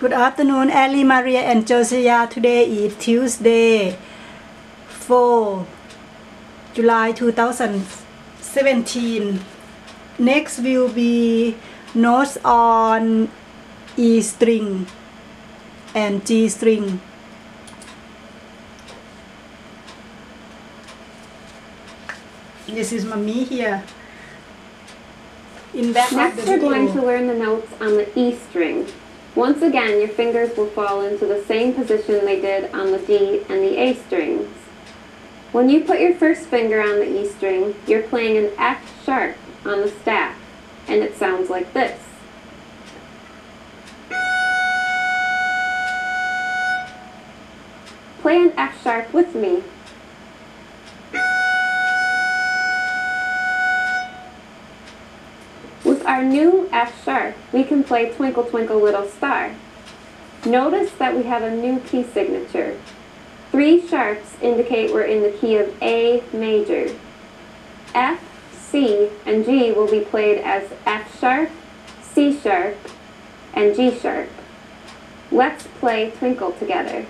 Good afternoon, Ellie, Maria, and Josiah. Today is Tuesday, 4 July 2017. Next will be notes on E string and G string. This is mommy here. In back Next, we're going to learn the notes on the E string. Once again, your fingers will fall into the same position they did on the D and the A strings. When you put your first finger on the E string, you're playing an F sharp on the staff, and it sounds like this. Play an F sharp with me. Our new F sharp, we can play Twinkle Twinkle Little Star. Notice that we have a new key signature. Three sharps indicate we're in the key of A major. F, C, and G will be played as F sharp, C sharp, and G sharp. Let's play Twinkle together.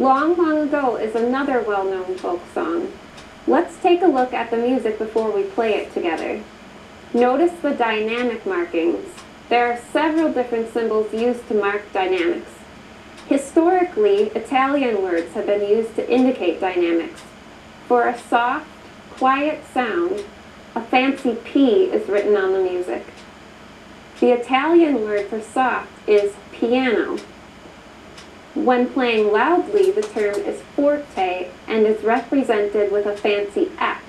Long, Long Ago is another well-known folk song. Let's take a look at the music before we play it together. Notice the dynamic markings. There are several different symbols used to mark dynamics. Historically, Italian words have been used to indicate dynamics. For a soft, quiet sound, a fancy P is written on the music. The Italian word for soft is piano. When playing loudly, the term is forte and is represented with a fancy F.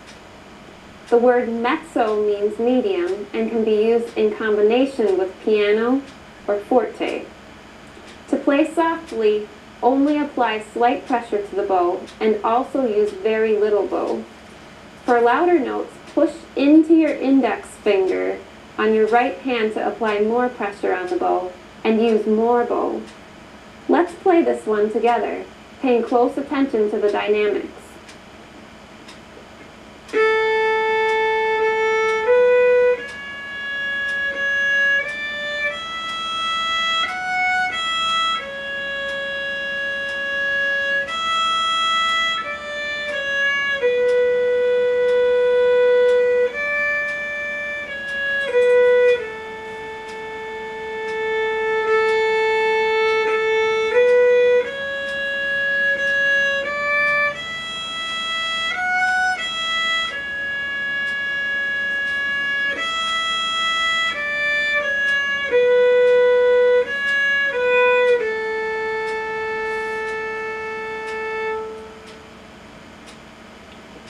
The word mezzo means medium and can be used in combination with piano or forte. To play softly, only apply slight pressure to the bow and also use very little bow. For louder notes, push into your index finger on your right hand to apply more pressure on the bow and use more bow. Let's play this one together, paying close attention to the dynamics.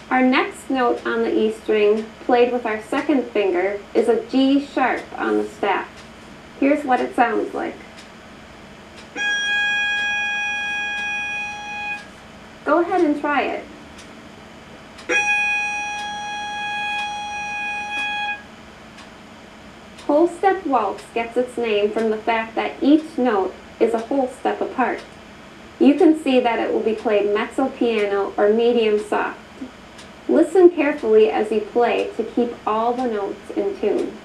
Our next note on the E string, played with our second finger, is a G sharp on the staff. Here's what it sounds like. Go ahead and try it. Whole step waltz gets its name from the fact that each note is a whole step apart. You can see that it will be played mezzo piano or medium soft. Listen carefully as you play to keep all the notes in tune.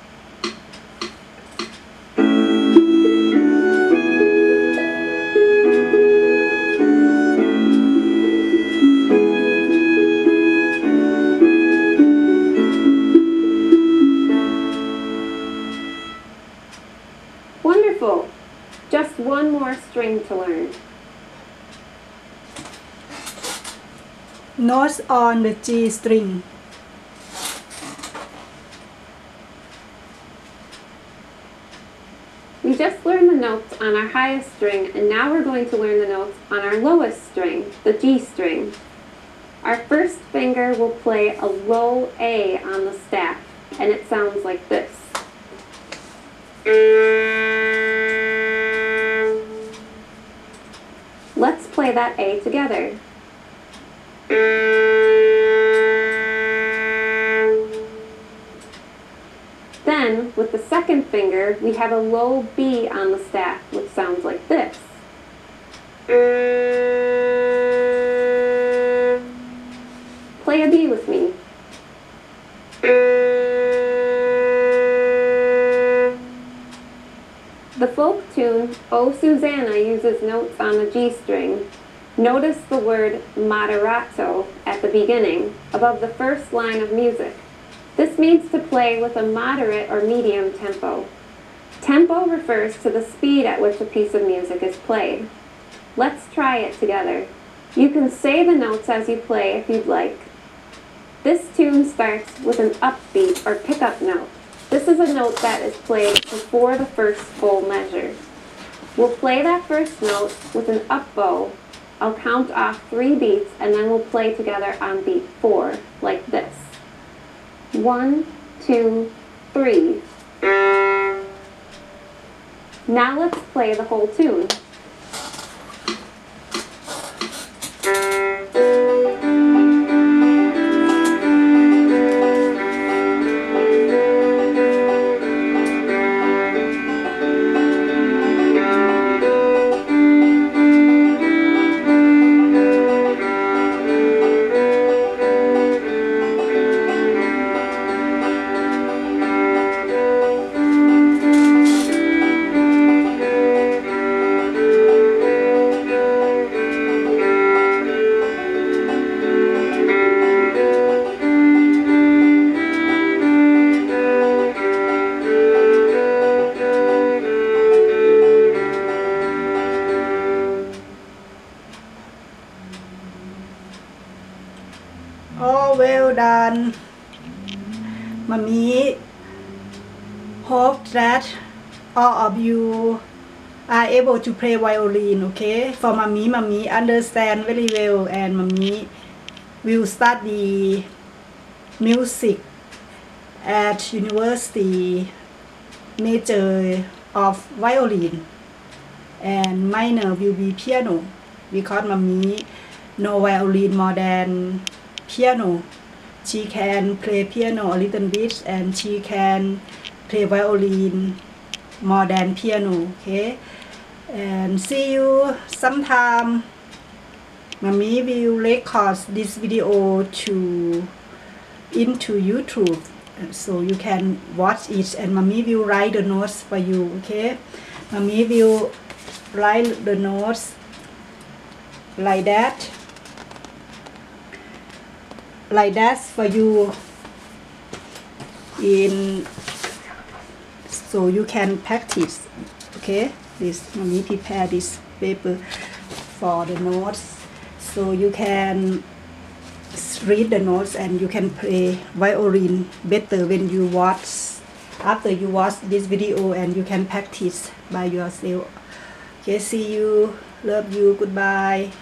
Wonderful! Just one more string to learn. Notes on the G string. We just learned the notes on our highest string, and now we're going to learn the notes on our lowest string, the G string. Our first finger will play a low A on the staff, and it sounds like this. Let's play that A together. Then, with the second finger, we have a low B on the staff, which sounds like this. Play a B with me. The folk tune, Oh Susanna, uses notes on the G string. Notice the word moderato at the beginning, above the first line of music. This means to play with a moderate or medium tempo. Tempo refers to the speed at which a piece of music is played. Let's try it together. You can say the notes as you play if you'd like. This tune starts with an upbeat or pickup note. This is a note that is played before the first full measure. We'll play that first note with an up bow. I'll count off three beats and then we'll play together on beat four, like this. One, two, three. Now let's play the whole tune. Done. Mommy hope that all of you are able to play violin, okay? For mommy, mommy understand very well and mommy will study music at university major of violin and minor will be piano because mommy know violin more than piano. She can play piano a little bit and she can play violin more than piano, okay? And see you sometime. Mommy will record this video to into YouTube so you can watch it and mommy will write the notes for you, okay? Mommy will write the notes like that like that for you in so you can practice okay? This mommy prepare this paper for the notes. So you can read the notes and you can play violin better when you watch after you watch this video and you can practice by yourself. Okay see you love you goodbye